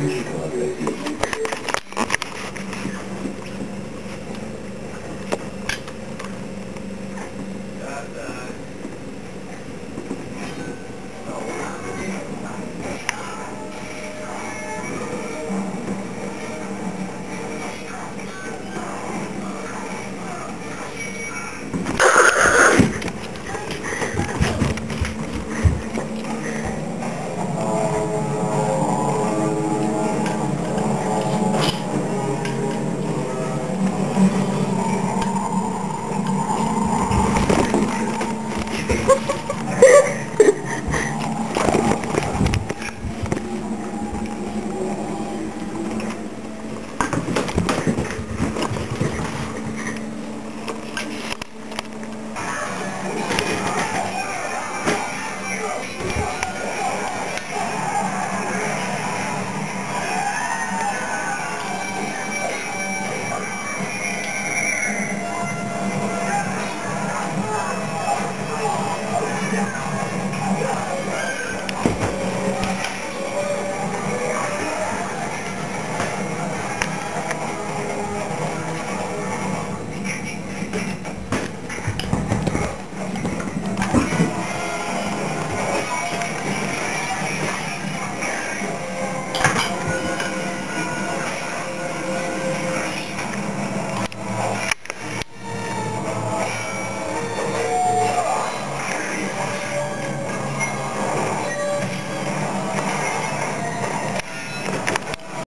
Мишкова.